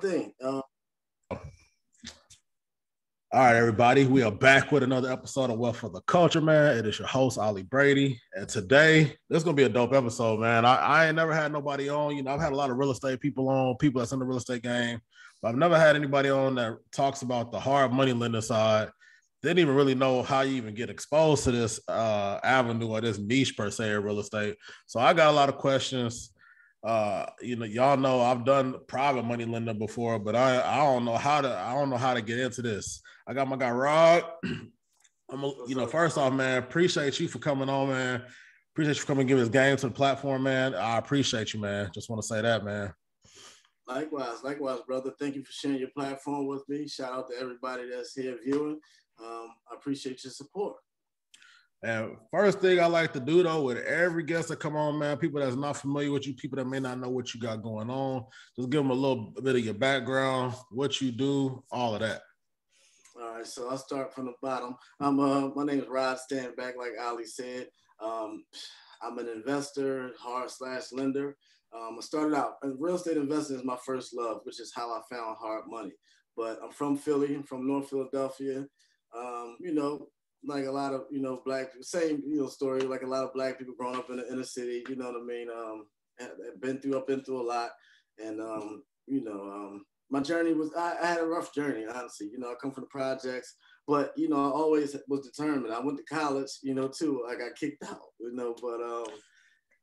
thing. Um, all right, everybody, we are back with another episode of Wealth for the Kulture, man. It is your host, Ollie Brady. And today, this is going to be a dope episode, man. I, I ain't never had nobody on. You know, I've had a lot of real estate people on, people that's in the real estate game, but I've never had anybody on that talks about the hard money lender side. Didn't even really know how you even get exposed to this uh, avenue or this niche per se real estate. So I got a lot of questions uh, you know, y'all know I've done private money lender before, but I I don't know how to I don't know how to get into this. I got my guy Rod. I'm a, you know, first off, man, appreciate you for coming on, man. Appreciate you for coming and giving this game to the platform, man. I appreciate you, man. Just want to say that, man. Likewise, likewise, brother. Thank you for sharing your platform with me. Shout out to everybody that's here viewing. Um, I appreciate your support. And first thing I like to do though, with every guest that come on, man, people that's not familiar with you, people that may not know what you got going on, just give them a little bit of your background, what you do, all of that. All right, so I'll start from the bottom. I'm uh, my name is Rod Stanback, like Ollie said. Um, I'm an investor, hard slash lender. Um, I started out real estate investing is my first love, which is how I found hard money. But I'm from Philly, I'm from North Philadelphia. Um, you know, like a lot of you know black same you know story like a lot of black people growing up in the inner city you know what i mean? Um been through i've been through a lot. And um you know um my journey was I, I, had a rough journey honestly you know i come from the projects but you know i always was determined. I went to college you know too. I got kicked out you know but um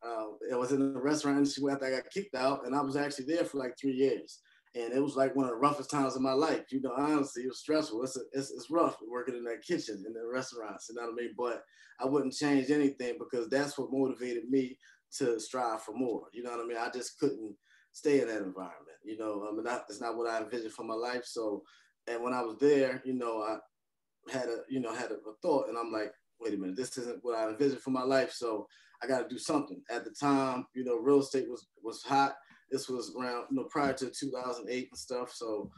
uh, it was in the restaurant industry after i got kicked out and i was actually there for like three years and it was like one of the roughest times of my life. You know, honestly, it was stressful. It's, a, it's, it's rough working in that kitchen in the restaurants. You know what I mean? But I wouldn't change anything because that's what motivated me to strive for more. You know what I mean? I just couldn't stay in that environment. You know, I mean, that's not what I envisioned for my life. So, and when I was there, you know, I had a, you know, had a, a thought, and I'm like, wait a minute, this isn't what I envisioned for my life. So I got to do something. At the time, you know, real estate was was hot this was around, you know, prior to 2008 and stuff. So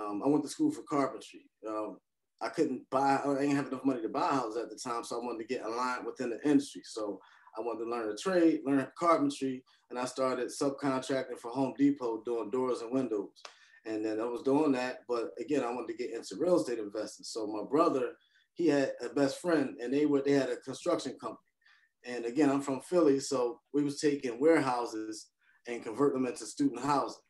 um, I went to school for carpentry. Um, I couldn't buy, I didn't have enough money to buy a house at the time. So I wanted to get aligned within the industry. So I wanted to learn a trade, learn carpentry, and I started subcontracting for Home Depot doing doors and windows. And then I was doing that, but again, I wanted to get into real estate investing. So my brother, he had a best friend, and they were they had a construction company. And again, I'm from Philly, so we was taking warehouses and convert them into student housing.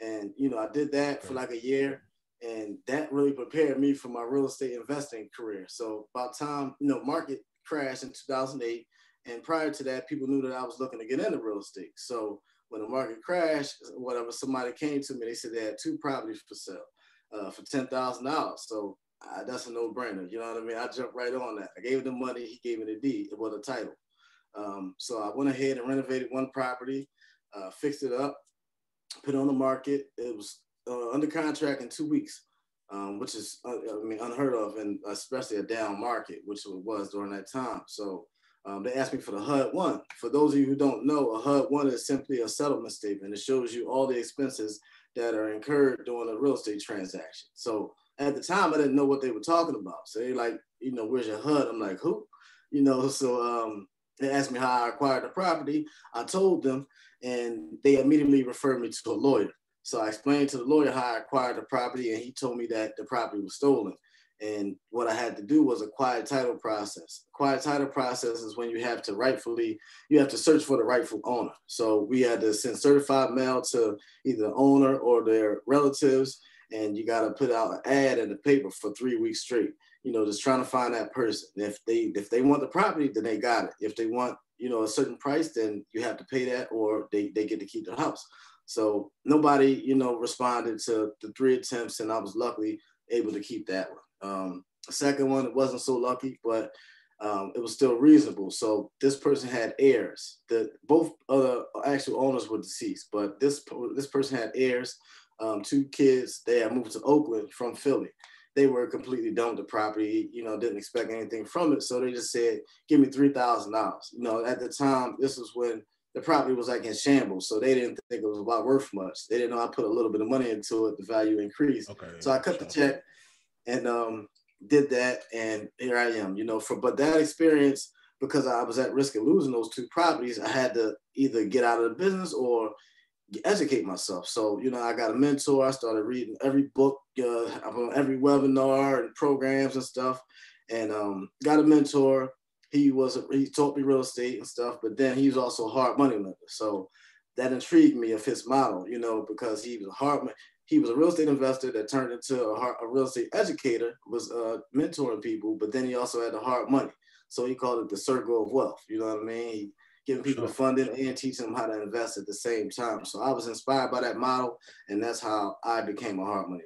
And you know, I did that for like a year, and that really prepared me for my real estate investing career. So about time, you know, market crashed in 2008, and prior to that, people knew that I was looking to get into real estate. So when the market crashed, whatever, somebody came to me, they said they had two properties for sale uh, for ten thousand dollars. So uh, that's a no-brainer. You know what I mean? I jumped right on that. I gave him the money, he gave me the deed, well, the title. Um, so I went ahead and renovated one property uh, fixed it up, put it on the market. It was uh, under contract in two weeks, um, which is uh, I mean unheard of, and especially a down market, which it was during that time. So um, they asked me for the HUD one. For those of you who don't know, a HUD one is simply a settlement statement. It shows you all the expenses that are incurred during a real estate transaction. So at the time, I didn't know what they were talking about. So they like, you know, where's your HUD? I'm like, who? You know, so um, they asked me how I acquired the property. I told them, and they immediately referred me to a lawyer. So I explained to the lawyer how I acquired the property, and he told me that the property was stolen. And what I had to do was a quiet title process. Quiet title process is when you have to rightfully, you have to search for the rightful owner. So we had to send certified mail to either the owner or their relatives, and you got to put out an ad in the paper for three weeks straight. You know, just trying to find that person. If they if they want the property, then they got it. If they want you know a certain price, then you have to pay that, or they they get to keep the house. So nobody you know responded to the three attempts, and I was luckily able to keep that one. Um, second one it wasn't so lucky, but um, it was still reasonable. So this person had heirs. The both other actual owners were deceased, but this this person had heirs, um, two kids. They had moved to Oakland from Philly they were completely done with the property, you know, didn't expect anything from it. So they just said, give me $3,000. You know, at the time, this was when the property was like in shambles. So they didn't think it was about worth much. They didn't know I put a little bit of money into it, the value increased. Okay. So I cut the check and um, did that. And here I am, you know, for, but that experience, because I was at risk of losing those two properties, I had to either get out of the business or educate myself. So, you know, I got a mentor. I started reading every book, uh, on every webinar and programs and stuff, and um, got a mentor. He was he taught me real estate and stuff, but then he was also a hard money lender. So that intrigued me of his model, you know, because he was a hard he was a real estate investor that turned into a, hard, a real estate educator, was uh, mentoring people, but then he also had the hard money. So he called it the circle of wealth. You know what I mean? He, giving people sure. funding and teaching them how to invest at the same time. So I was inspired by that model, and that's how I became a hard money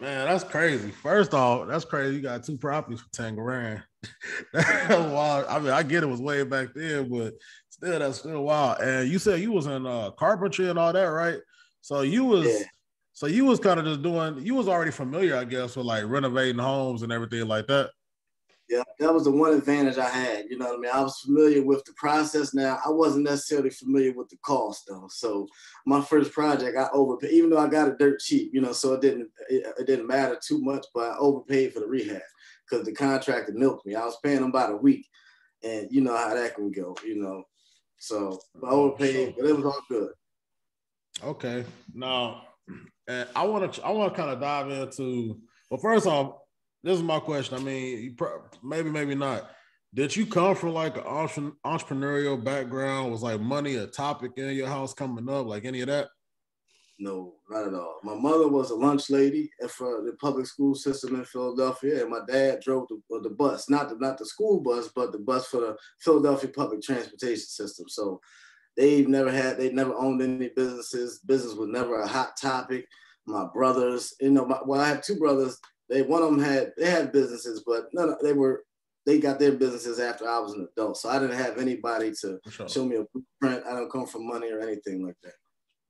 Man, that's crazy. First off, that's crazy. You got two properties for 10 grand. that's wild. I mean, I get it was way back then, but still, that's still wild. And you said you was in uh, carpentry and all that, right? So you was yeah. so you was kind of just doing you was already familiar, I guess, with like renovating homes and everything like that. Yeah, that was the one advantage I had. You know what I mean? I was familiar with the process. Now I wasn't necessarily familiar with the cost though. So my first project, I overpaid, even though I got it dirt cheap. You know, so it didn't it, it didn't matter too much. But I overpaid for the rehab because the contractor milked me. I was paying them about a week, and you know how that can go. You know, so I oh, overpaid, but it was all good. Okay, now, I want to I want to kind of dive into. Well, first off, this is my question. I mean, maybe, maybe not. Did you come from like an entrepreneurial background? Was like money a topic in your house coming up? Like any of that? No, not at all. My mother was a lunch lady for the public school system in Philadelphia, and my dad drove the, the bus, not the not the school bus, but the bus for the Philadelphia public transportation system. So they've never had, they never owned any businesses. Business was never a hot topic. My brothers, you know, my, well, I have two brothers they one of them had they had businesses, but none they were they got their businesses after I was an adult. So I didn't have anybody to sure. show me a blueprint. I don't come from money or anything like that.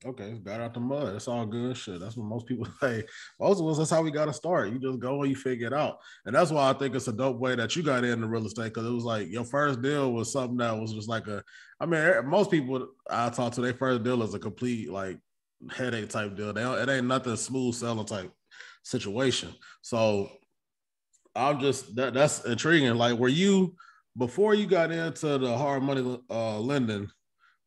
Okay, it's got out the mud. It's all good shit. That's what most people say. Most of us, that's how we got to start. You just go and you figure it out. And that's why I think it's a dope way that you got into real estate because it was like your first deal was something that was just like a, I mean, most people I talk to, their first deal is a complete like headache type deal. They it ain't nothing smooth selling type situation. So I'm just that that's intriguing. Like, were you before you got into the hard money uh, lending?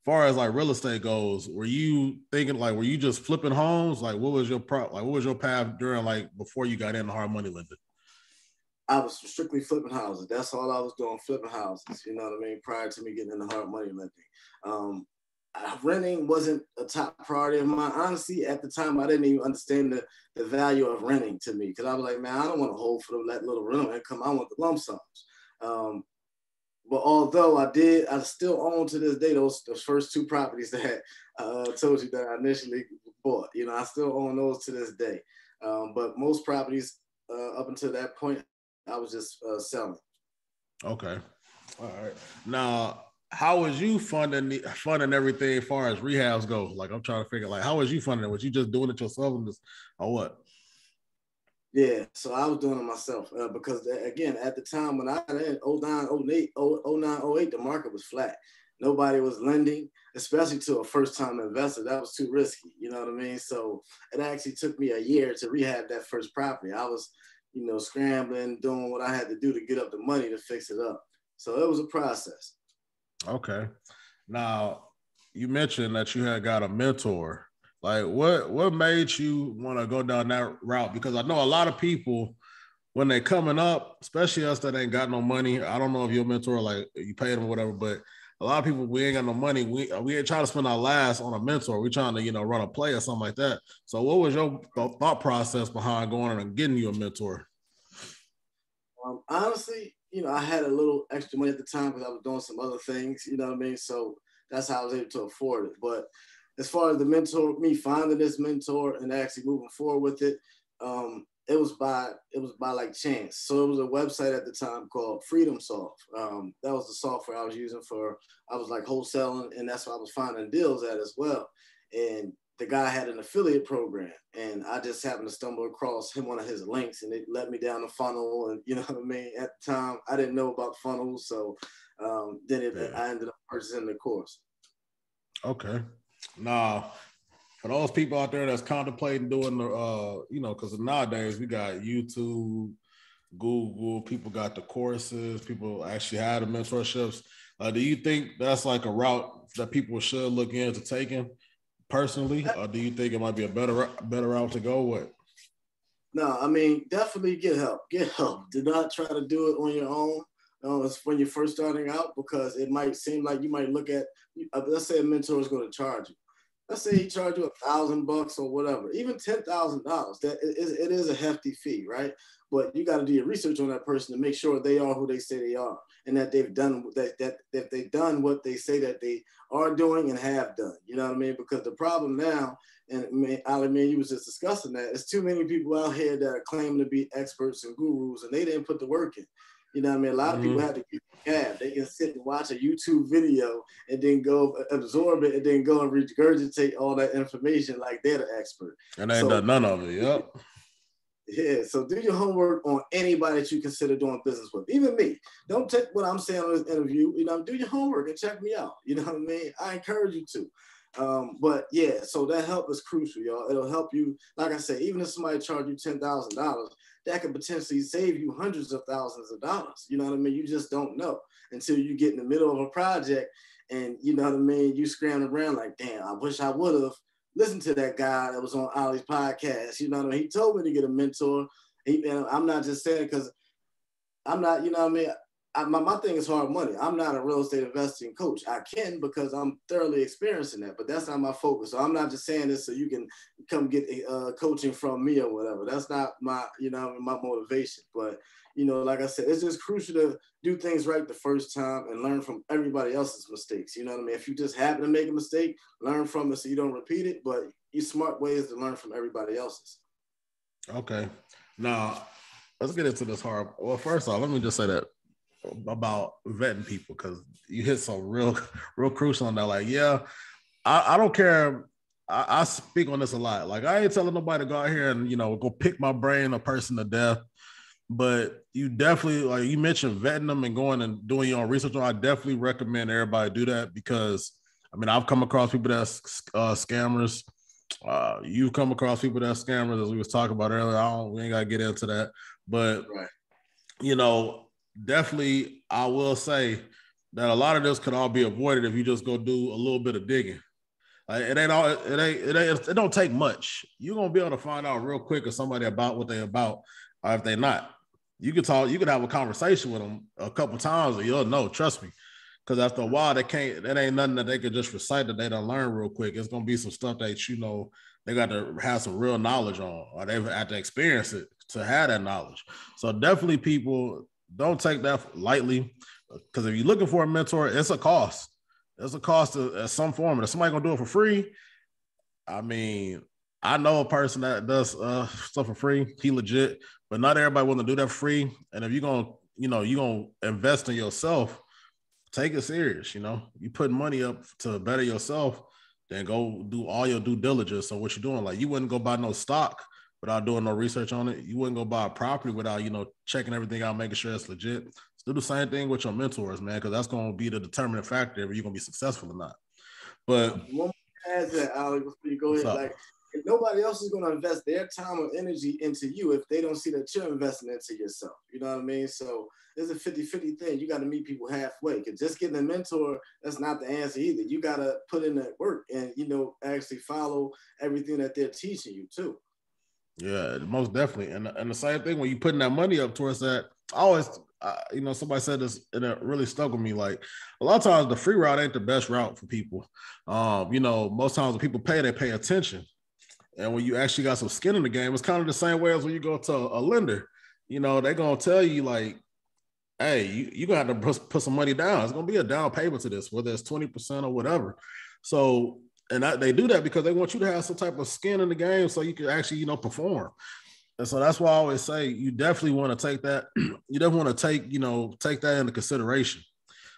Far as like real estate goes, were you thinking like were you just flipping homes? Like, what was your pro? Like, what was your path during like before you got into hard money lending? I was strictly flipping houses. That's all I was doing, flipping houses. You know what I mean? Prior to me getting into hard money lending, um, renting wasn't a top priority of mine. Honestly, at the time, I didn't even understand the, the value of renting to me because I was like, man, I don't want to hold for that little rental income. I want the lump sums. Um, but although I did, I still own to this day those, those first two properties that I uh, told you that I initially bought. You know, I still own those to this day. Um, but most properties uh, up until that point, I was just uh, selling. Okay. All right. Now, how was you funding the, funding everything as far as rehabs go? Like I'm trying to figure like how was you funding it? Was you just doing it yourself or what? Yeah, so I was doing it myself uh, because again, at the time when I in 09, 08, 09, 08, the market was flat. Nobody was lending, especially to a first time investor. That was too risky. You know what I mean? So it actually took me a year to rehab that first property. I was, you know, scrambling, doing what I had to do to get up the money to fix it up. So it was a process. Okay. Now, you mentioned that you had got a mentor. Like, what what made you want to go down that route? Because I know a lot of people when they coming up, especially us that ain't got no money. I don't know if your mentor like you paid them whatever, but a lot of people we ain't got no money. We we ain't trying to spend our last on a mentor. We trying to you know run a play or something like that. So, what was your thought process behind going and getting you a mentor? Um, honestly, you know, I had a little extra money at the time because I was doing some other things, you know what I mean? So that's how I was able to afford it. But as far as the mentor, me finding this mentor and actually moving forward with it, um, it was by it was by like chance. So it was a website at the time called FreedomSoft. Um, that was the software I was using for I was like wholesaling, and that's why I was finding deals at as well. And the guy had an affiliate program and I just happened to stumble across him one of his links and it led me down the funnel and you know what I mean at the time I didn't know about funnels so um, then it, yeah. I ended up purchasing the course. Okay. Now for those people out there that's contemplating doing the uh you know because nowadays we got YouTube, Google, people got the courses, people actually have the mentorships. Uh, do you think that's like a route that people should look into taking? Personally, or do you think it might be a better better route to go with? No, I mean definitely get help. Get help. Do not try to do it on your own. Um, when you're first starting out because it might seem like you might look at uh, let's say a mentor is going to charge you let's say he charge you a thousand bucks or whatever, even ten thousand dollars. That is, it is a hefty fee, right? But you got to do your research on that person to make sure they are who they say they are, and that they've done that that that they've done what they say that they are doing and have done. You know what I mean? Because the problem now, and Ollie, man, you was just discussing that. There's too many people out here that are claiming to be experts and gurus, and they didn't put the work in. You know what I mean? A lot of mm-hmm. people have to keep cab. They can sit and watch a YouTube video and then go absorb it and then go and regurgitate all that information like they're the expert. And they ain't so, done none of it. Yep. Yeah, so do your homework on anybody that you consider doing business with, even me. Don't take what I'm saying on this interview. You know, do your homework and check me out. You know what I mean? I encourage you to. Um, but yeah, so that help is crucial, y'all. It'll help you. Like I said, even if somebody charge you ten thousand dollars, that could potentially save you hundreds of thousands of dollars. You know what I mean? You just don't know until you get in the middle of a project and you know what I mean. You scrambling around like, damn, I wish I would have listened to that guy that was on Ollie's podcast. You know what I mean? He told me to get a mentor. He, and I'm not just saying because I'm not, you know what I mean. I, my, my thing is hard money. I'm not a real estate investing coach. I can because I'm thoroughly experiencing that, but that's not my focus. So I'm not just saying this so you can come get uh, coaching from me or whatever. That's not my, you know, my motivation. But you know, like I said, it's just crucial to do things right the first time and learn from everybody else's mistakes. You know what I mean? If you just happen to make a mistake, learn from it so you don't repeat it. But you smart ways to learn from everybody else's. Okay. Now let's get into this hard. Well, first off, let me just say that about vetting people because you hit some real, real crucial on that. Like, yeah, I, I don't care. I, I, speak on this a lot. Like, I ain't telling nobody to go out here and you know go pick my brain a person to death. But you definitely, like you mentioned, vetting them and going and doing your own research. I definitely recommend everybody do that because I mean I've come across people that's uh, scammers. Uh, you've come across people that scammers, as we was talking about earlier. I don't, we ain't gotta get into that, but right. you know, definitely, I will say that a lot of this could all be avoided if you just go do a little bit of digging. Like it ain't all it ain't it ain't it don't take much. You're gonna be able to find out real quick if somebody about what they about or if they not. You could talk, you could have a conversation with them a couple times, you'll know. Trust me, because after a while, they can't. That ain't nothing that they could just recite that they don't learn real quick. It's gonna be some stuff that you know they got to have some real knowledge on, or they've had to experience it to have that knowledge. So definitely, people don't take that lightly because if you're looking for a mentor, it's a cost. It's a cost of, some form. And if somebody gonna do it for free, I mean, I know a person that does uh, stuff for free. He legit, but not everybody want to do that free. And if you're gonna, you know, you're gonna invest in yourself, take it serious. You know, you put money up to better yourself, then go do all your due diligence. on what you're doing, like you wouldn't go buy no stock without doing no research on it. You wouldn't go buy a property without, you know, checking everything out, making sure it's legit. So do the same thing with your mentors, man, because that's going to be the determining factor if you're going to be successful or not. But one add that, Ollie, before you go ahead, like if nobody else is going to invest their time or energy into you if they don't see that you're investing into yourself. You know what I mean? So it's a 50 50 thing. You got to meet people halfway because just getting a mentor, that's not the answer either. You got to put in that work and, you know, actually follow everything that they're teaching you too. Yeah, most definitely. And and the same thing when you putting that money up towards that, I always, you know, somebody said this and it really stuck with me. Like a lot of times, the free route ain't the best route for people. Um, you know, most times when people pay, they pay attention. And when you actually got some skin in the game, it's kind of the same way as when you go to a lender. You know, they're gonna tell you like, "Hey, you you gonna have to put some money down. It's gonna be a down payment to this, whether it's twenty percent or whatever." So and I, they do that because they want you to have some type of skin in the game so you can actually you know perform. And so that's why i always say you definitely want to take that you definitely want to take you know take that into consideration.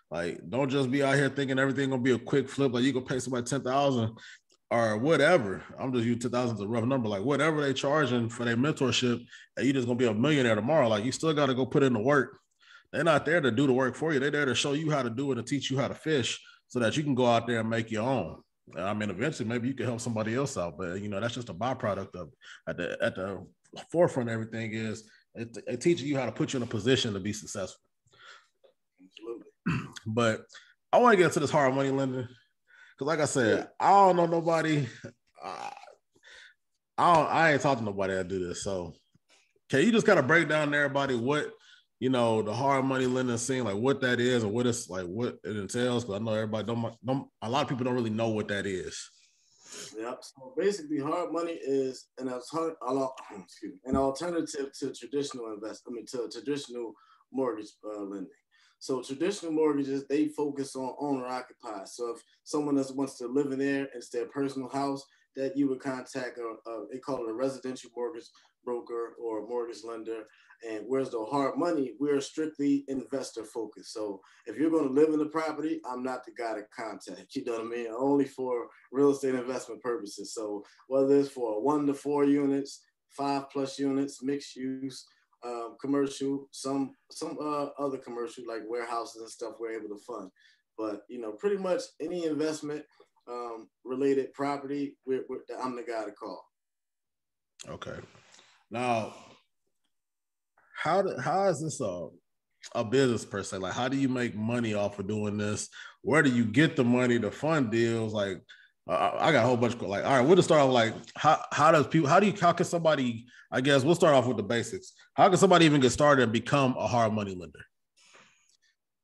Like don't just be out here thinking everything gonna be a quick flip like you gonna pay somebody 10000 or whatever. I'm just using 10000 as a rough number. Like whatever they charging for their mentorship and you just gonna be a millionaire tomorrow. Like you still got to go put in the work. They're not there to do the work for you. They're there to show you how to do it and teach you how to fish so that you can go out there and make your own I mean, eventually maybe you can help somebody else out, but you know that's just a byproduct of at the at the forefront. Everything is it, it teaches you how to put you in a position to be successful. Absolutely. But I want to get into this hard money lending Because like I said. I don't know nobody. Uh, I don't, I ain't talking to nobody that do this. So can you just kind of break down to everybody what you know the hard money lending scene, like what that is, or what it's like, what it entails? Because I know everybody don't, don't. A lot of people don't really know what that is. Yep. So basically, hard money is an alternative, an alternative to traditional invest. I mean, to traditional mortgage uh, lending. So traditional mortgages they focus on owner occupied. So if someone that wants to live in there, it's their personal house that you would contact a, a they call it a residential mortgage broker or mortgage lender. And whereas the hard money, we're strictly investor focused. So if you're going to live in the property, I'm not the guy to contact. You know what I mean? Only for real estate investment purposes. So whether it's for one to four units, five plus units, mixed use, um, commercial, some some uh, other commercial like warehouses and stuff, we're able to fund. But you know, pretty much any investment um, related property, we're, we're, I'm the guy to call. Okay. Now, how do, how is this a a business per se? Like, how do you make money off of doing this? Where do you get the money to fund deals? Like, uh, I got a whole bunch of like, all right, we'll just start off like, how how does people? How do you? How can somebody? I guess we'll start off with the basics. How can somebody even get started and become a hard money lender?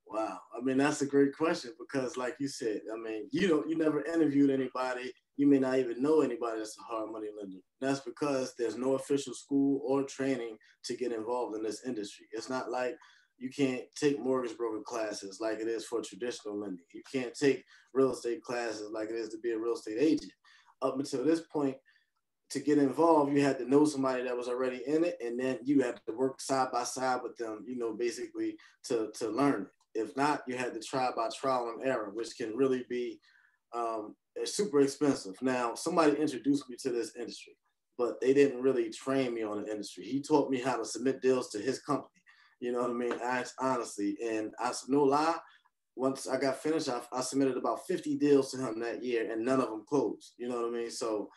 Wow, I mean that's a great question because, like you said, I mean you don't you never interviewed anybody you may not even know anybody that's a hard money lender. That's because there's no official school or training to get involved in this industry. It's not like you can't take mortgage broker classes like it is for traditional lending. You can't take real estate classes like it is to be a real estate agent. Up until this point, to get involved, you had to know somebody that was already in it, and then you had to work side by side with them, you know, basically to, to learn it. If not, you had to try by trial and error, which can really be um, super expensive. Now, somebody introduced me to this industry, but they didn't really train me on the industry. He taught me how to submit deals to his company. You know what I mean? Honestly, and I no lie. Once I got finished, I, I, submitted about 50 deals to him that year, and none of them closed. You know what I mean? So,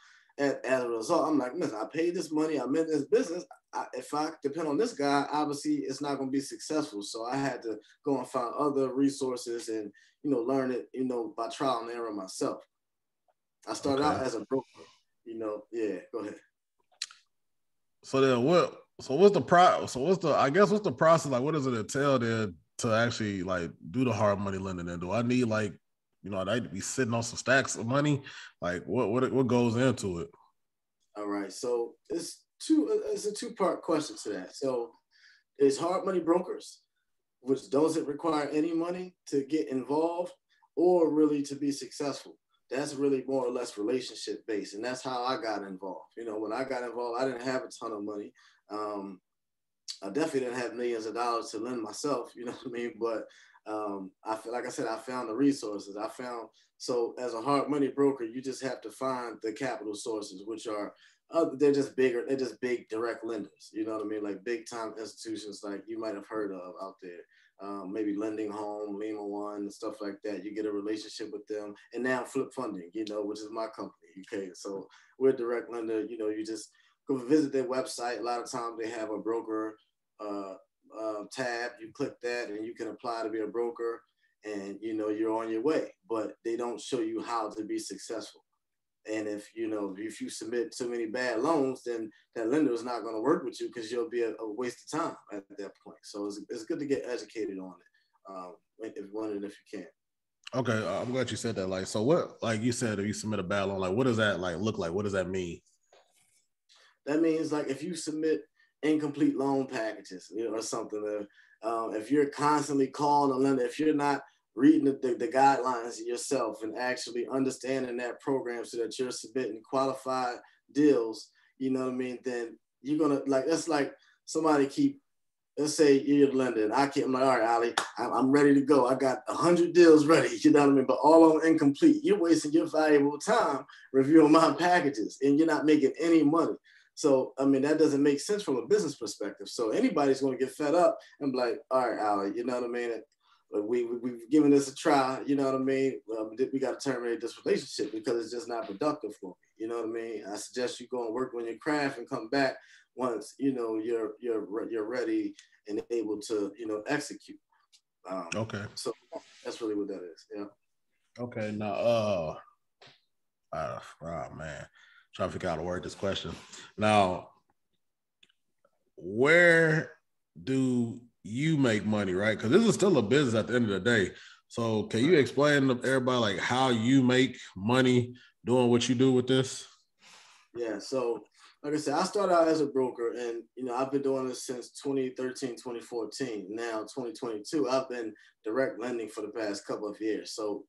as, as a result, I'm like, listen, I paid this money. I'm in this business. I, if I depend on this guy, obviously it's not going to be successful. So I had to go and find other resources and you know learn it, you know, by trial and error myself. I started okay. out as a broker. You know, yeah. Go ahead. So then, what? So what's the pro? So what's the? I guess what's the process? Like, what does it entail then to actually like do the hard money lending? And do I need like, you know, to be sitting on some stacks of money? Like, what what what goes into it? All right. So it's two. It's a two part question to that. So, is hard money brokers, which doesn't require any money to get involved or really to be successful that's really more or less relationship based. And that's how I got involved. You know, when I got involved, I didn't have a ton of money. Um, I definitely didn't have millions of dollars to lend myself, you know what I mean? But um, I feel like I said, I found the resources. I found so as a hard money broker, you just have to find the capital sources, which are uh, they're just bigger, they're just big direct lenders. You know what I mean? Like big time institutions like you might have heard of out there um, maybe LendingHome, Lima One, stuff like that. You get a relationship with them, and now Flip Funding, you know, which is my company. Okay, so we're a direct lender. You know, you just go visit their website. A lot of times they have a broker uh, uh, tab. You click that, and you can apply to be a broker, and you know you're on your way. But they don't show you how to be successful. And if you know if you submit too many bad loans, then that lender is not going to work with you because you'll be a, a, waste of time at that point. So it's, it's good to get educated on it um, if wondering if you can. Okay, uh, I'm glad you said that. Like, so what? Like you said, if you submit a bad loan, like what does that like look like? What does that mean? That means like if you submit incomplete loan packages, you know, or something. um, if you're constantly calling a lender, if you're not reading the, the, the, guidelines yourself and actually understanding that program so that you're submitting qualified deals, you know what I mean, then you're gonna like that's like somebody keep let's say you're the lender and I keep I'm like, all right, Ollie, I'm, I'm ready to go. I got hundred deals ready, you know what I mean? But all of them incomplete. You're wasting your valuable time reviewing my packages and you're not making any money. So I mean that doesn't make sense from a business perspective. So anybody's gonna get fed up and be like, all right, Ollie, you know what I mean? we, we have given this a try. You know what I mean? Um, we got to terminate this relationship because it's just not productive for me. You know what I mean? I suggest you go and work on your craft and come back once you know you're you're you're ready and able to you know execute. Um, okay. So that's really what that is. Yeah. Okay. Now, uh, Uh, oh man, trying to figure out how to word this question. Now, where do you make money, right? Because this is still a business at the end of the day. So, can you explain to everybody like how you make money doing what you do with this? Yeah. So, like I said, I started out as a broker, and you know I've been doing this since 2013, 2014. Now 2022, I've been direct lending for the past couple of years. So,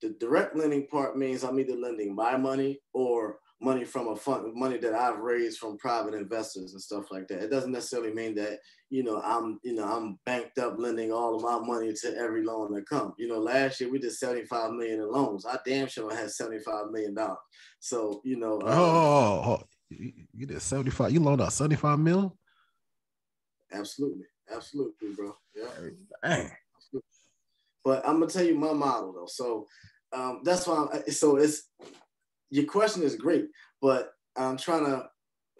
the direct lending part means I'm either lending my money or money from a fund, money that I've raised from private investors and stuff like that. It doesn't necessarily mean that you know I'm you know I'm banked up lending all of my money to every loan that comes. You know, last year we did 75 million in loans. I damn sure had 75 million dollars. So you know. Um, oh, oh, you did 75. You loaned out 75 mil. Absolutely, absolutely, bro. Yeah. Dang. But I'm gonna tell you my model though. So um, that's why. I'm, so it's your question is great, but I'm trying to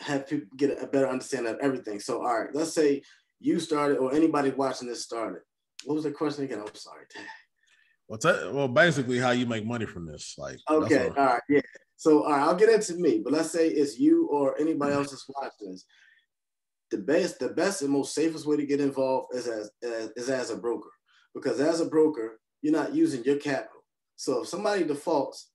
have people get a better understanding of everything. So, all right, let's say you started or anybody watching this started. What was the question again? I'm sorry. What's that? Well, basically, how you make money from this? Like, okay, all right, yeah. So, all right, I'll get into me, but let's say it's you or anybody else that's watching this. The best, the best and most safest way to get involved is as, as is as a broker, because as a broker, you're not using your capital. So if somebody defaults,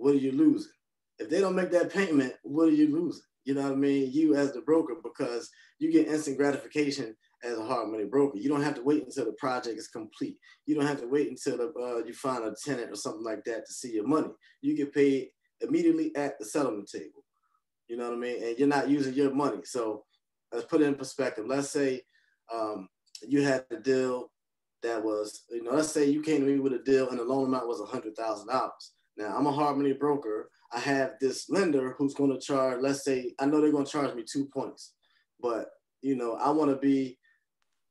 what are you losing? If they don't make that payment, what are you losing? You know what I mean? You as the broker, because you get instant gratification as a hard money broker. You don't have to wait until the project is complete. You don't have to wait until the, uh, you find a tenant or something like that to see your money. You get paid immediately at the settlement table. You know what I mean? And you're not using your money. So let's put it in perspective. Let's say um, you had a deal that was, you know, let's say you came to me with a deal and the loan amount was $100,000. Now I'm a hard money broker. I have this lender who's going to charge, let's say, I know they're going to charge me two points, but you know, I want to be,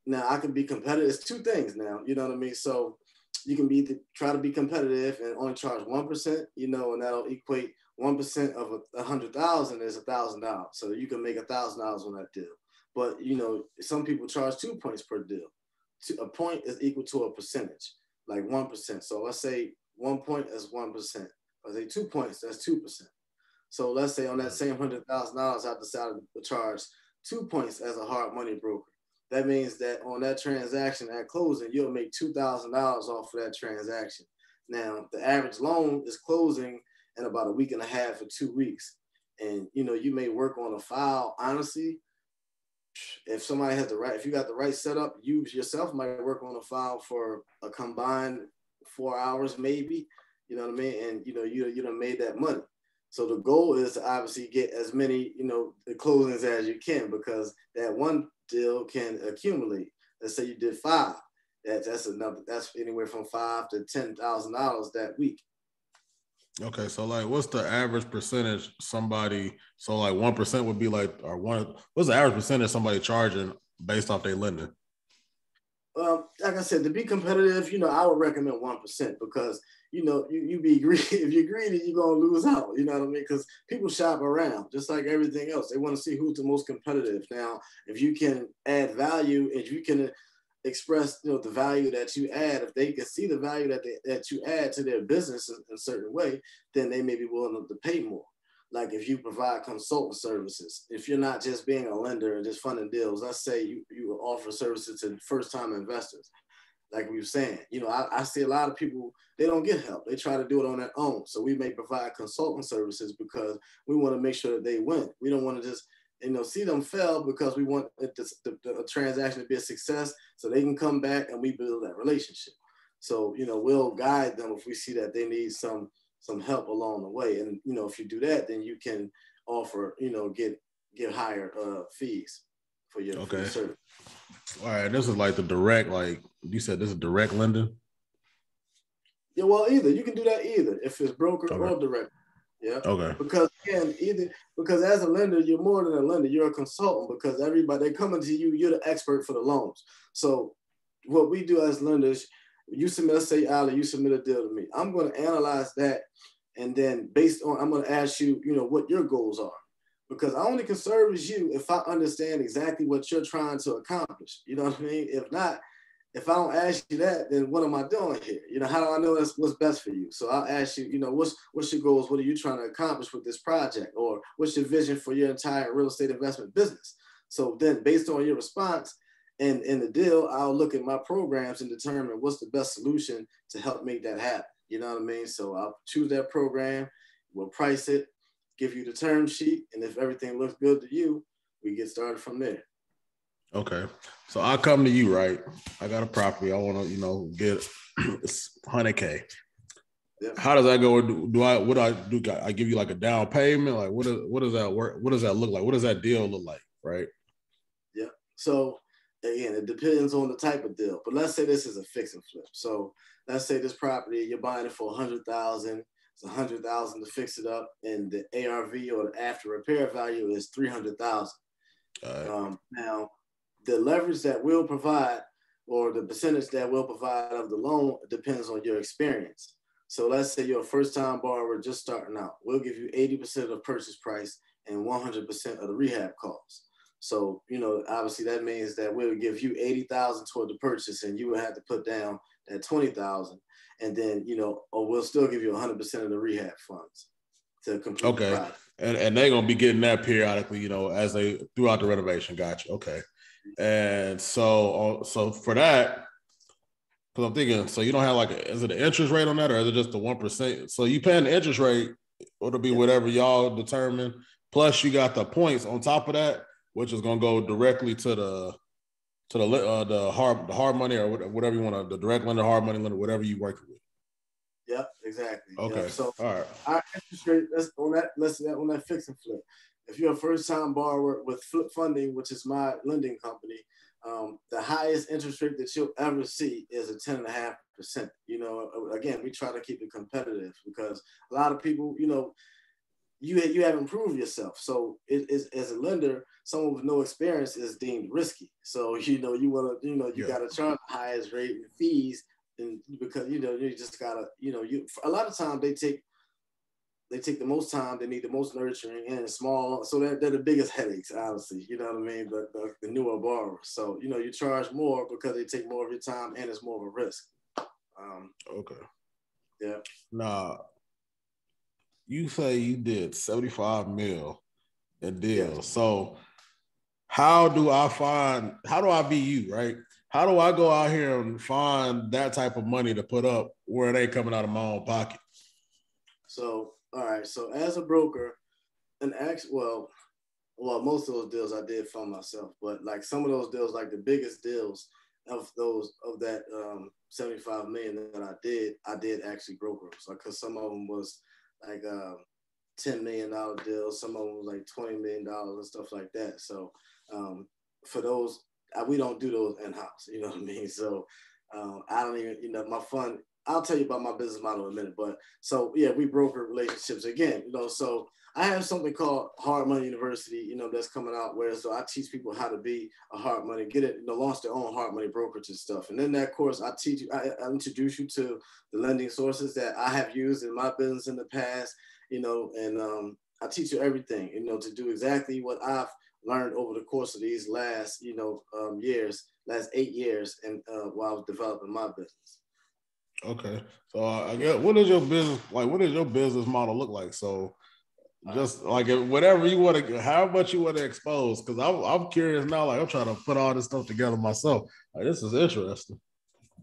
now I can be competitive. It's two things now, you know what I mean? So you can be, try to be competitive and only charge 1%, you know, and that'll equate 1% of a hundred thousand is a thousand dollars. So you can make a thousand dollars on that deal. But you know, some people charge two points per deal. A point is equal to a percentage, like 1%. So let's say one point is 1%. I say two points, that's 2%. So let's say on that same $100,000, I decided to charge two points as a hard money broker. That means that on that transaction at closing, you'll make $2,000 off of that transaction. Now, the average loan is closing in about a week and a half or two weeks. And you know, you may work on a file. Honestly, if somebody has the right, if you got the right setup, you yourself might work on a file for a combined four hours maybe. You know what I mean? And you know, you you done made that money. So the goal is to obviously get as many, you know, the closings as you can because that one deal can accumulate. Let's say you did five. That's that's another that's anywhere from five to ten thousand dollars that week. Okay, so like what's the average percentage somebody so like one percent would be like or one what's the average percentage somebody charging based off their lending? Um, like I said, to be competitive, you know, I would recommend one percent because you know you you be greedy. If you're greedy, you're gonna lose out. You know what I mean? Because people shop around, just like everything else. They want to see who's the most competitive. Now, if you can add value, if you can express you know the value that you add, if they can see the value that they, that you add to their business in, in a certain way, then they may be willing to pay more like if you provide consultant services, if you're not just being a lender and just funding deals, let's say you, you offer services to first time investors, like we were saying, you know, I, I, see a lot of people, they don't get help. They try to do it on their own. So we may provide consultant services because we want to make sure that they win. We don't want to just, you know, see them fail because we want the, the, the transaction to be a success so they can come back and we build that relationship. So, you know, we'll guide them if we see that they need some some help along the way. And you know, if you do that, then you can offer, you know, get get higher uh, fees for your, okay. For your service. All right, this is like the direct, like you said, this is direct lending. Yeah, well, either you can do that either if it's broker okay. or direct. Yeah. Okay. Because again, either because as a lender, you're more than a lender, you're a consultant because everybody they're coming to you, you're the expert for the loans. So what we do as lenders, you submit, let's say, Ollie, you submit a deal to me. I'm going to analyze that. And then based on, I'm going to ask you, you know, what your goals are. Because I only can serve as you if I understand exactly what you're trying to accomplish. You know what I mean? If not, if I don't ask you that, then what am I doing here? You know, how do I know that's what's best for you? So I'll ask you, you know, what's what's your goals? What are you trying to accomplish with this project? Or what's your vision for your entire real estate investment business? So then based on your response and in the deal, I'll look at my programs and determine what's the best solution to help make that happen. You know what I mean? So I'll choose that program, we'll price it, give you the term sheet, and if everything looks good to you, we get started from there. Okay. So I come to you, right? I got a property. I want to, you know, get 100K. Yeah. How does that go? Do, do, I, what do I do? I give you like a down payment? Like, what, is, what does that work? What does that look like? What does that deal look like? Right. Yeah. So again, it depends on the type of deal, but let's say this is a fix and flip. So let's say this property, you're buying it for a hundred thousand. It's a hundred thousand to fix it up, and the ARV or the after repair value is three hundred thousand. Right. Um, now, the leverage that we'll provide or the percentage that we'll provide of the loan depends on your experience. So let's say you're a first time borrower just starting out. We'll give you 80% of the purchase price and 100% of the rehab costs. So, you know, obviously that means that we'll give you 80,000 toward the purchase and you will have to put down that 20,000 and then, you know, or we'll still give you 100% of the rehab funds to complete okay. And, and they're going to be getting that periodically, you know, as they throughout the renovation. Gotcha. Okay. And so, uh, so for that, because I'm thinking, so you don't have like, a, is it an interest rate on that, or is it just the one percent? So you paying the interest rate, it'll be whatever y'all determine. Plus, you got the points on top of that, which is gonna go directly to the to the uh, the hard the hard money or whatever you want to the direct lender, hard money lender, whatever you work with. Yep, exactly. Okay. Yep. So all right. Our interest rate that's on that let's that on that fix and flip if you're a first time borrower with Flip Funding, which is my lending company, um, the highest interest rate that you'll ever see is a 10.5%. You know, again, we try to keep it competitive because a lot of people, you know, you, you haven't proved yourself. So it is as a lender, someone with no experience is deemed risky. So, you know, you want to, you know, you yeah. got to charge the highest rate and fees and because, you know, you just got to, you know, you, a lot of times they take they take the most time, they need the most nurturing and small. So they're, they're the biggest headaches, honestly. You know what I mean? The, the, the, newer borrowers. So, you know, you charge more because they take more of your time and it's more of a risk. Um, okay. Yeah. Nah. you say you did 75 mil in deal. Yeah. So how do I find, how do I be you, right? How do I go out here and find that type of money to put up where it ain't coming out of my own pocket? So all right. So as a broker, and actually, well, well, most of those deals I did for myself, but like some of those deals, like the biggest deals of those of that um, 75 million that I did, I did actually broker. So because some of them was like uh, 10 million dollar deals, some of them was like 20 million dollars and stuff like that. So um, for those, I, we don't do those in house. You know what I mean? So um, I don't even, you know, my fund I'll tell you about my business model in a minute. But so yeah, we broker relationships again. You know, so I have something called Hard Money University. You know, that's coming out where so I teach people how to be a hard money, get it, you know, launch their own hard money brokerage and stuff. And in that course, I teach you, I, I introduce you to the lending sources that I have used in my business in the past. You know, and um, I teach you everything. You know, to do exactly what I've learned over the course of these last, you know, um, years, last eight years, and uh, while I was developing my business. Okay, so uh, I guess what is your business like? What does your business model look like? So, just like whatever you want to, how much you want to expose? Because I'm I'm curious now. Like I'm trying to put all this stuff together myself. Like, this is interesting.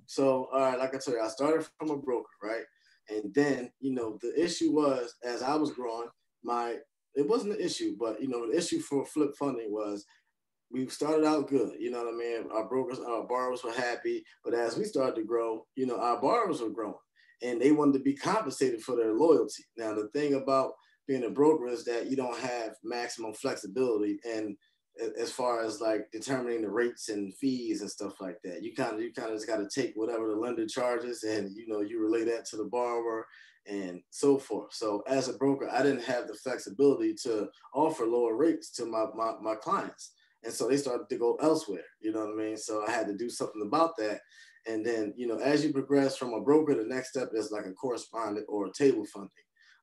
So, all right, like I told you, I started from a broker, right? And then, you know, the issue was as I was growing, my it wasn't an issue, but you know, the issue for flip funding was we started out good. You know what I mean? Our brokers, our borrowers were happy, but as we started to grow, you know, our borrowers were growing, and they wanted to be compensated for their loyalty. Now, the thing about being a broker is that you don't have maximum flexibility, and as far as like determining the rates and fees and stuff like that, you kind of you kind of just got to take whatever the lender charges, and you know, you relay that to the borrower and so forth. So as a broker, I didn't have the flexibility to offer lower rates to my, my, my clients. And so they started to go elsewhere, you know what I mean? So I had to do something about that. And then, you know, as you progress from a broker, the next step is like a correspondent or a table funding.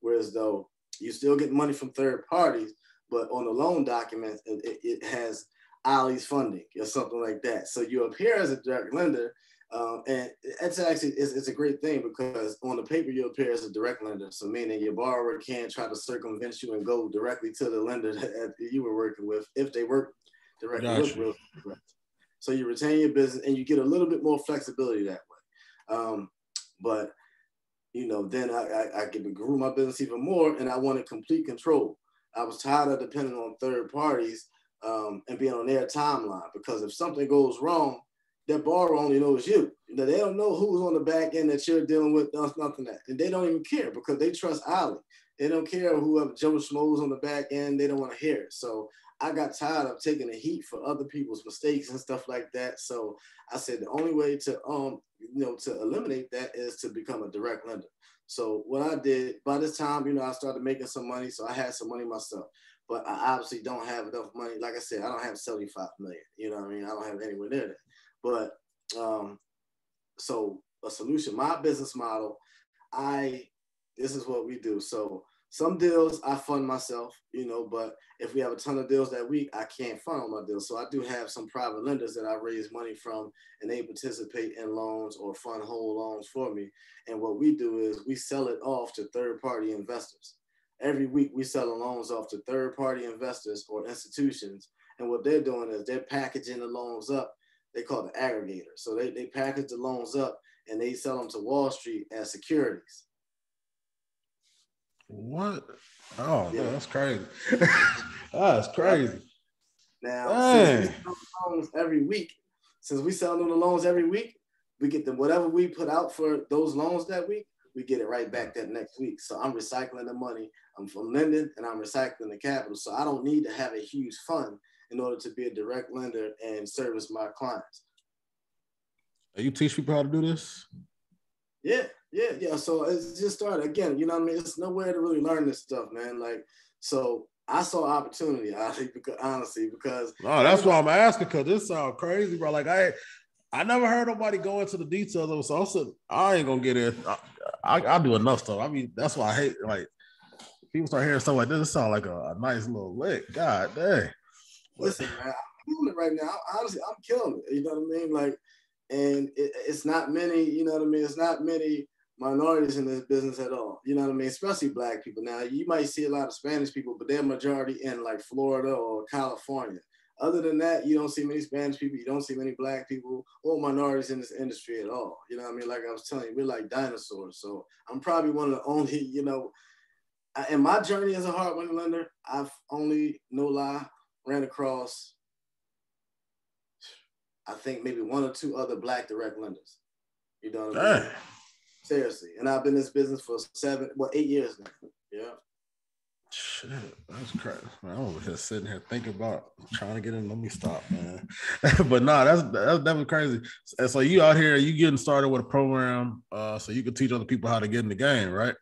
Whereas though you still get money from third parties, but on the loan document, it, it has Ollie's funding or something like that. So you appear as a direct lender Um, and it's actually it's, it's, a great thing because on the paper you appear as a direct lender, so meaning your borrower can't try to circumvent you and go directly to the lender that you were working with if they work directly gotcha. with real So you retain your business and you get a little bit more flexibility that way. Um, but you know, then I, I, I could grow my business even more, and I wanted complete control. I was tired of depending on third parties um, and being on their timeline because if something goes wrong, that borrower only knows you. they don't know who's on the back end that you're dealing with, does nothing that. And they don't even care because they trust Ollie. They don't care whoever Joe Schmo's on the back end, they don't want to hear it. So I got tired of taking the heat for other people's mistakes and stuff like that. So I said the only way to um, you know, to eliminate that is to become a direct lender. So what I did by this time, you know, I started making some money. So I had some money myself but I obviously don't have enough money. Like I said, I don't have 75 million. You know what I mean? I don't have anywhere near that. But um, so a solution, my business model, I this is what we do. So some deals I fund myself, you know, but if we have a ton of deals that week, I can't fund all my deals. So I do have some private lenders that I raise money from and they participate in loans or fund whole loans for me. And what we do is we sell it off to third party investors every week we selling loans off to third party investors or institutions. And what they're doing is they're packaging the loans up. They call it the aggregator. So they, they package the loans up and they sell them to Wall Street as securities. What? Oh, yeah. that's crazy. that's crazy. Now, since we sell loans every week, since we sell them the loans every week, we get them whatever we put out for those loans that week, we get it right back that next week. So I'm recycling the money. I'm from lending and I'm recycling the capital. So I don't need to have a huge fund in order to be a direct lender and service my clients. You teach people how to do this? Yeah, yeah, yeah. So it's just started again. You know what I mean? It's nowhere to really learn this stuff, man. Like, so I saw opportunity, honestly, because, honestly, because no, that's why I'm asking because this sounds crazy, bro. Like I, I never heard nobody go into the details of it. So I said, I ain't gonna get in. I, I, I, do enough stuff. I mean, that's why I hate like people start hearing stuff like this. It sounds like a, a nice little lick. God dang. Listen, man, I'm killing it right now. Honestly, I'm killing it. You know what I mean? Like, and it, it's not many. You know what I mean? It's not many minorities in this business at all. You know what I mean? Especially black people. Now, you might see a lot of Spanish people, but they're majority in like Florida or California. Other than that, you don't see many Spanish people, you don't see many black people or minorities in this industry at all. You know what I mean? Like I was telling you, we're like dinosaurs. So I'm probably one of the only, you know, in my journey as a hard money lender, I've only, no lie, ran across, I think maybe one or two other black direct lenders. You know what I mean? Seriously. And I've been in this business for seven, well, eight years now. Yeah. Shit, that's crazy. Man, I'm over here sitting here thinking about trying to get in. Let me stop, man. but nah, that's that's definitely crazy. And so you out here, you getting started with a program, uh, so you can teach other people how to get in the game, right?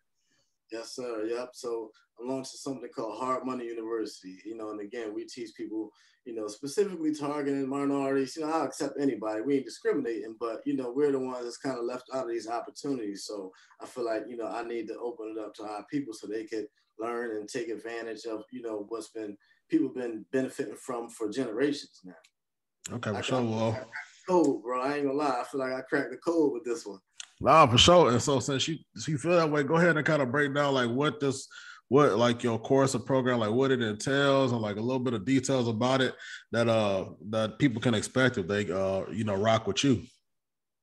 Yes, sir. Yep. So I'm launching something called Hard Money University. You know, and again, we teach people, you know, specifically targeting minorities. You know, I'll accept anybody. We ain't discriminating, but you know, we're the ones that's kind of left out of these opportunities. So I feel like, you know, I need to open it up to our people so they could learn and take advantage of you know what's been people been benefiting from for generations now. Okay, for sure. Well, code, bro. I ain't gonna lie. I feel like I cracked the code with this one. Nah, for sure. And so since you since you feel that way, go ahead and kind of break down like what this what like your course or program like what it entails and like a little bit of details about it that uh that people can expect if they uh you know rock with you.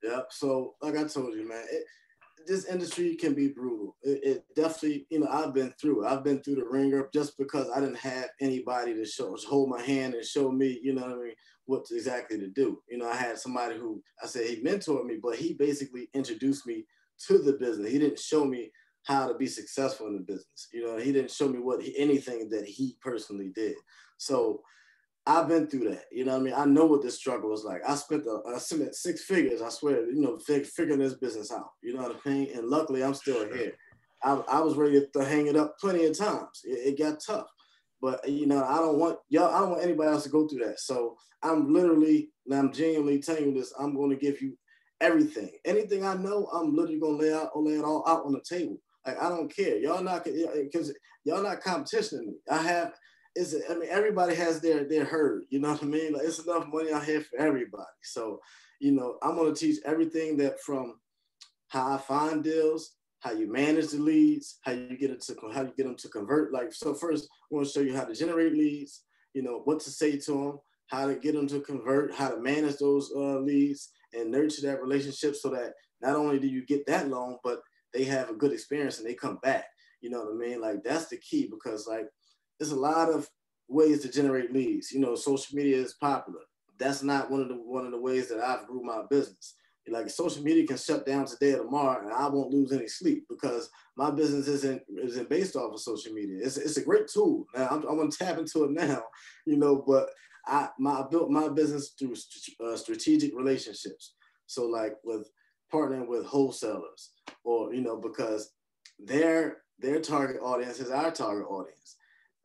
Yep. So like I told you, man, it, this industry can be brutal. It, it, definitely, you know, I've been through. I've been through the ringer just because I didn't have anybody to show, hold my hand and show me, you know what I mean, what exactly to do. You know, I had somebody who I said he mentored me, but he basically introduced me to the business. He didn't show me how to be successful in the business. You know, he didn't show me what he, anything that he personally did. So I've been through that. You know what I mean? I know what this struggle was like. I spent the, I spent six figures, I swear, you know, fig, figuring this business out. You know what I mean? And luckily I'm still here. I, I was ready to hang it up plenty of times. It, it got tough. But you know, I don't want y'all, I don't want anybody else to go through that. So I'm literally, and I'm genuinely telling you this, I'm going to give you everything. Anything I know, I'm literally gonna lay out or lay it all out on the table. Like I don't care. Y'all not because y'all not competition me. I have it's I mean everybody has their their herd. You know what I mean? Like it's enough money out here for everybody. So you know I'm gonna teach everything that from how I find deals, how you manage the leads, how you get it to how you get them to convert. Like so, first I want to show you how to generate leads. You know what to say to them, how to get them to convert, how to manage those uh, leads, and nurture that relationship so that not only do you get that loan, but they have a good experience and they come back. You know what I mean? Like that's the key because like there's a lot of ways to generate leads. You know, social media is popular. That's not one of the one of the ways that I've grew my business. Like social media can shut down today or tomorrow, and I won't lose any sleep because my business isn't isn't based off of social media. It's, it's a great tool. Now I'm, I'm gonna tap into it now, you know. But I my I built my business through uh, strategic relationships. So like with partnering with wholesalers, or you know, because their their target audience is our target audience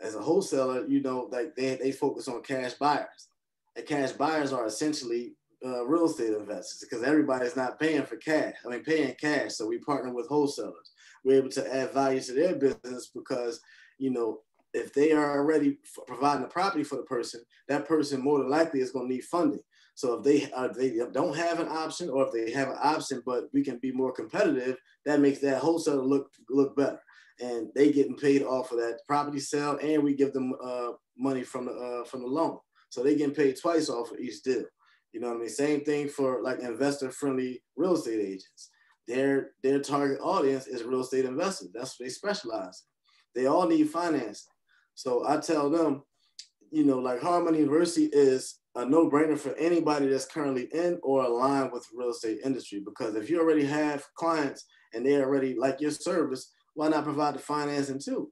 as a wholesaler, you know, like they, they focus on cash buyers. And cash buyers are essentially uh, real estate investors because everybody's not paying for cash. I mean, paying cash. So we partner with wholesalers. We're able to add value to their business because, you know, if they are already providing a property for the person, that person more than likely is going to need funding. So if they uh, they don't have an option, or if they have an option, but we can be more competitive, that makes that wholesaler look look better and they getting paid off of that property sale, and we give them uh, money from the uh, from the loan. So they getting paid twice off of each deal. You know what I mean? Same thing for like investor friendly real estate agents. Their their target audience is real estate investors. That's what they specialize in. They all need financing. So I tell them, you know, like Hard Money University is a no-brainer for anybody that's currently in or aligned with the real estate industry because if you already have clients and they already like your service, why not provide the financing too?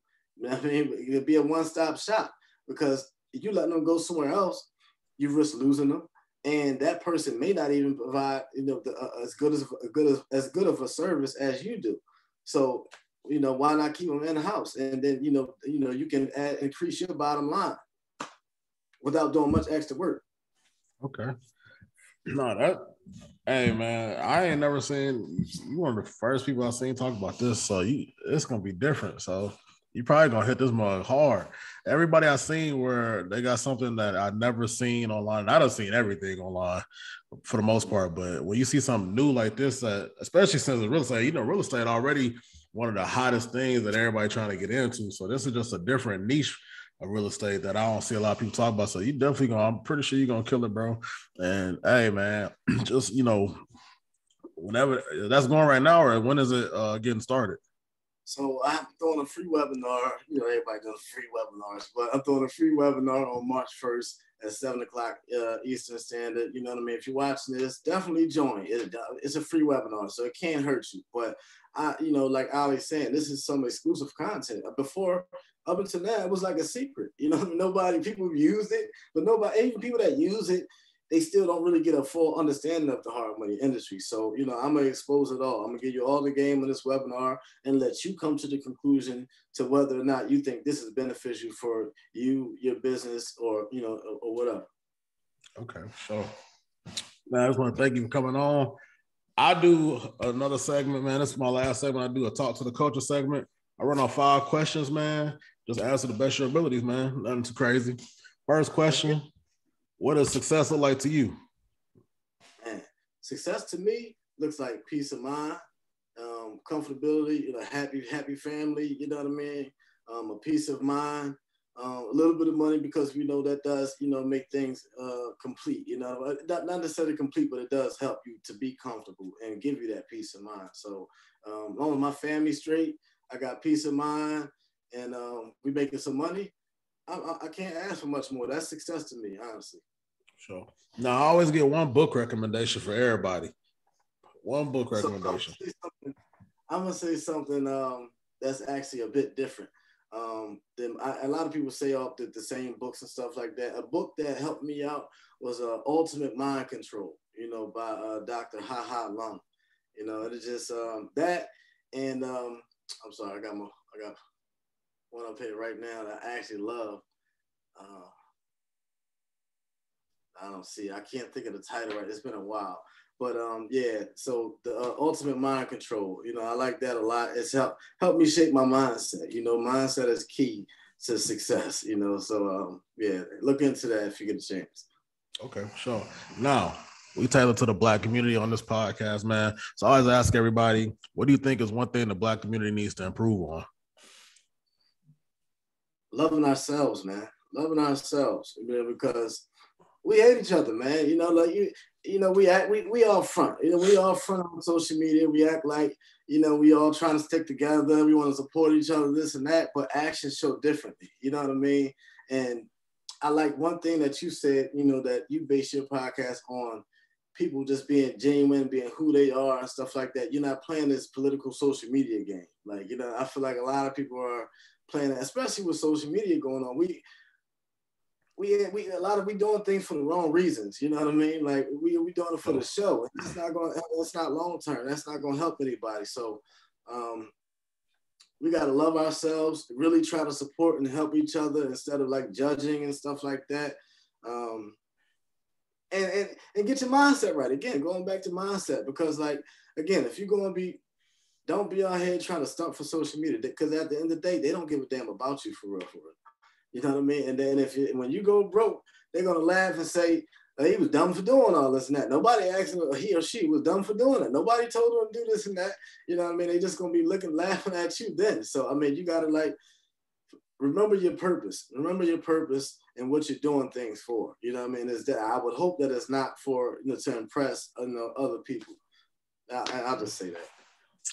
I mean, it'd be a one-stop shop because if you let them go somewhere else, you risk losing them, and that person may not even provide, you know, the, uh, as good as good as as good of a service as you do. So, you know, why not keep them in the house, and then you know, you know, you can add, increase your bottom line without doing much extra work. Okay. No, that Hey man, I ain't never seen you one of the first people I've seen talk about this. So you it's gonna be different. So you probably gonna hit this mug hard. Everybody I've seen where they got something that I've never seen online. I don't seen everything online for the most part, but when you see something new like this, that especially since the real estate, you know, real estate already one of the hottest things that everybody trying to get into. So this is just a different niche of real estate that I don't see a lot of people talk about. So you definitely gonna, I'm pretty sure you're gonna kill it, bro. And hey, man, just you know, whenever that's going right now, or when is it uh, getting started? So I'm throwing a free webinar. You know, everybody does free webinars, but I'm throwing a free webinar on March 1st at seven o'clock uh, Eastern Standard. You know what I mean? If you're watching this, definitely join. It, it's a free webinar, so it can't hurt you. But I, you know, like Ollie's saying, this is some exclusive content. Before up until now, it was like a secret. You know, nobody, people used it, but nobody, even people that use it, they still don't really get a full understanding of the hard money industry. So, you know, I'm gonna expose it all. I'm gonna give you all the game in this webinar and let you come to the conclusion to whether or not you think this is beneficial for you, your business, or you know, or, or whatever. Okay, so I just want to thank you for coming on. I do another segment, man. This is my last segment. I do a talk to the culture segment. I run off five questions, man. Just answer the best of your abilities, man. Nothing too crazy. First question: What does success look like to you? Man, success to me looks like peace of mind, um, comfortability, you know, happy, happy family. You know what I mean? Um, a peace of mind, um, a little bit of money because we know that does, you know, make things uh, complete. You know, uh, not, not necessarily complete, but it does help you to be comfortable and give you that peace of mind. So, um, as long as my family straight, I got peace of mind, and um, we making some money. I, I, I, can't ask for much more. That's success to me, honestly. Sure. Now I always get one book recommendation for everybody. One book recommendation. So I'm, gonna say something um, that's actually a bit different. Um, then I, a lot of people say off the, the same books and stuff like that. A book that helped me out was uh, Ultimate Mind Control, you know, by uh, Dr. Haha Lung. You know, it's just um, that and um, I'm sorry, I got my I got one up here right now that I actually love. Uh, I don't see. I can't think of the title right. It's been a while, but um, yeah. So the uh, ultimate mind control. You know, I like that a lot. It's helped helped me shape my mindset. You know, mindset is key to success. You know, so um, yeah, look into that if you get a chance. Okay, sure. Now we tailor to the black community on this podcast, man. So I always ask everybody, what do you think is one thing the black community needs to improve on? Loving ourselves, man. Loving ourselves, because we hate each other, man. You know, like you, you know, we act, we we all front. You know, we all front on social media. We act like, you know, we all trying to stick together. We want to support each other, this and that, but actions show differently. You know what I mean? And I like one thing that you said, you know, that you base your podcast on people just being genuine, being who they are and stuff like that. You're not playing this political social media game. Like, you know, I feel like a lot of people are playing, especially with social media going on. We we we a lot of we doing things for the wrong reasons. You know what I mean? Like we we doing it for the show. It's not going. It's not long term. That's not going to help anybody. So. um we got to love ourselves, really try to support and help each other instead of like judging and stuff like that. Um, and, and, and get your mindset right. Again, going back to mindset, because like, again, if you're going to be, don't be out here trying to stunt for social media because at the end of the day, they don't give a damn about you for real, for real. You know what I mean? And then if when you go broke, they're gonna laugh and say he was dumb for doing all this and that. Nobody asked him he or she was dumb for doing it. Nobody told him to do this and that. You know what I mean? They just gonna be looking, laughing at you then. So I mean, you gotta like remember your purpose. Remember your purpose and what you're doing things for. You know what I mean? Is that I would hope that it's not for you know to impress you know, other people. I, I'll just say that.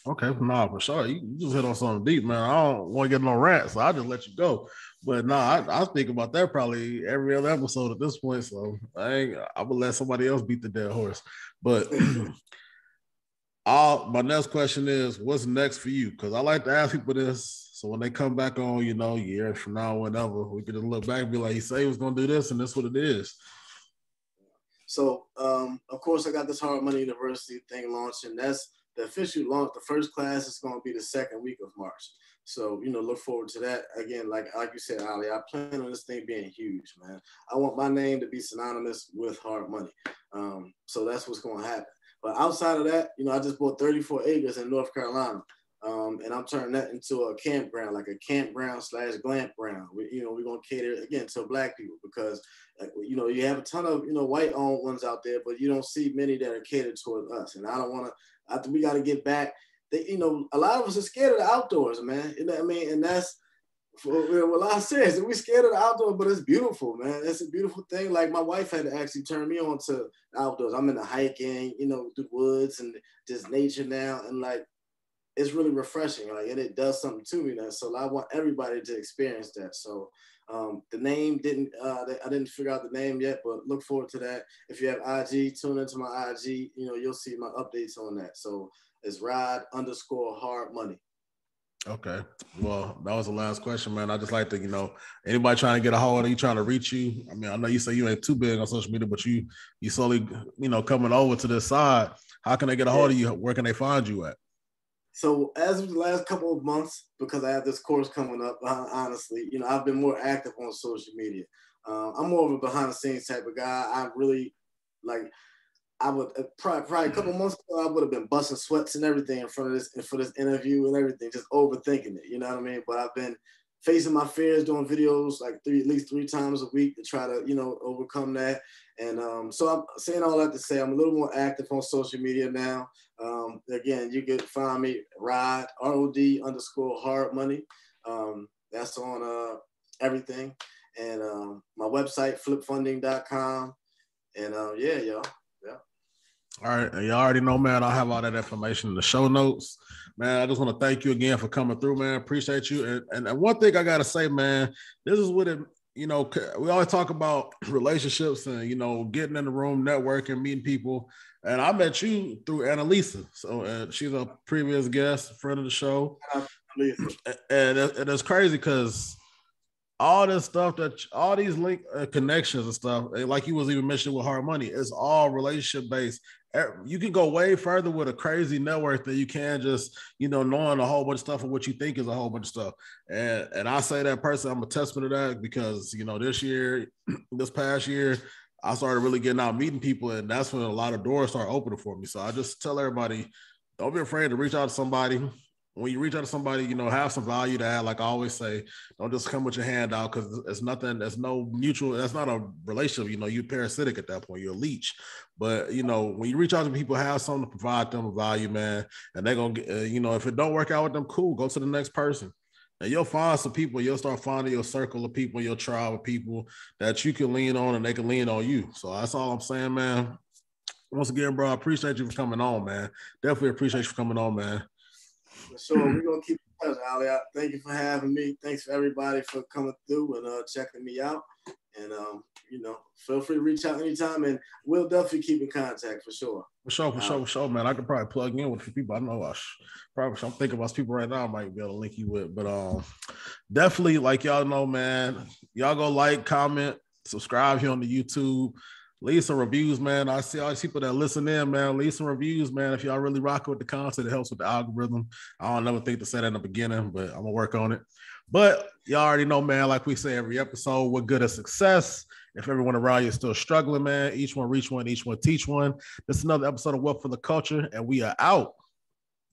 Okay, nah, for sure. You, just hit on something deep, man. I don't want to get no rant, so I just let you go. But nah, I, I think about that probably every other episode at this point. So I ain't I would let somebody else beat the dead horse. But I'll, my next question is what's next for you? Because I like to ask people this. So when they come back on, you know, years from now, whenever, we can just look back and be like, he said he was gonna do this, and this what it is. So um, of course I got this Hard Money University thing launching. That's the official launch, the first class is going to be the second week of March. So, you know, look forward to that. Again, like like you said, Ollie, I plan on this thing being huge, man. I want my name to be synonymous with hard money. Um, so that's what's going to happen. But outside of that, you know, I just bought 34 acres in North Carolina. Um, and I'm turning that into a campground, like a campground slash glamp ground. We, you know, we're gonna cater again to black people because, you know, you have a ton of you know white owned ones out there, but you don't see many that are catered toward us. And I don't want to I think we got to get back. They, you know, a lot of us are scared of the outdoors, man. You know what I mean? And that's for a lot of serious. We scared of the outdoors, but it's beautiful, man. It's a beautiful thing. Like my wife had to actually turn me on to outdoors. I'm into hiking, you know, through the woods and just nature now, and like it's really refreshing. Like and it does something to me now. So I want everybody to experience that. So um, the name didn't, uh, I didn't figure out the name yet, but look forward to that. If you have IG, tune into my IG, you know, you'll see my updates on that. So it's Rod underscore hard money. Okay. Well, that was the last question, man. I just like to, you know, anybody trying to get a hold of you, trying to reach you. I mean, I know you say you ain't too big on social media, but you you slowly, you know, coming over to this side. How can they get a hold of you? Where can they find you at? So as of the last couple of months, because I have this course coming up, honestly, you know, I've been more active on social media. Uh, I'm more of a behind the scenes type of guy. I really like. I would uh, probably, probably a couple months ago, I would have been busting sweats and everything in front of this for this interview and everything, just overthinking it. You know what I mean? But I've been facing my fears, doing videos like three, at least three times a week to try to, you know, overcome that. And um, so I'm saying all that to say I'm a little more active on social media now. Um, again, you can find me Rod R O D underscore Hard Money. Um, that's on uh, everything, and um, my website flipfunding.com. And uh, yeah, y'all. Yeah. All right, you already know, man. I'll have all that information in the show notes. Man, I just want to thank you again for coming through, man. Appreciate you. And, and one thing I gotta say, man, this is what it you know, we always talk about relationships and you know getting in the room, networking, meeting people. And I met you through Annalisa. So uh, she's a previous guest, friend of the show. And, and, and it's crazy because all this stuff that all these link uh, connections and stuff, like you was even mentioning with hard money, it's all relationship based Eh, you can go way further with a crazy network than you can just you know knowing a whole bunch of stuff of what you think is a whole bunch of stuff. And and i say that person i'm a testament to that because you know this year this past year i started really getting out meeting people and that's when a lot of doors start opening for me. So i just tell everybody don't be afraid to reach out to somebody when you reach out to somebody, you know, have some value to add. Like I always say, don't just come with your hand out because it's nothing. There's no mutual. That's not a relationship. You know, you're parasitic at that point. You're a leech. But you know, when you reach out to people, have something to provide them value, man, and they're gonna get. Uh, you know, if it don't work out with them, cool. Go to the next person. And you'll find some people, you'll start finding your circle of people, your tribe of people that you can lean on and they can lean on you. So that's all I'm saying, man. Once again, bro, I appreciate you for coming on, man. Definitely appreciate you for coming on, man. For sure. We're gonna keep in touch, Ollie. Thank you for having me. Thanks for everybody for coming through and uh, checking me out. And um, you know, feel free to reach out anytime, and we'll definitely keep in contact for sure. For sure, for sure, for sure, man. I could probably plug in with a few people. I know I sh- probably I'm thinking about people right now. I might be able to link you with, but um, definitely like y'all know, man. Y'all go like, comment, subscribe here on the YouTube. Leave some reviews, man. I see all these people that listen in, man. Leave some reviews, man. If y'all really rock with the content, it helps with the algorithm. I don't never think to say that in the beginning, but I'm gonna work on it. But y'all already know, man, like we say every episode, what good is success? If everyone around you is still struggling, man, each one reach one, each one teach one. This is another episode of Wealth for the Kulture, and we are out.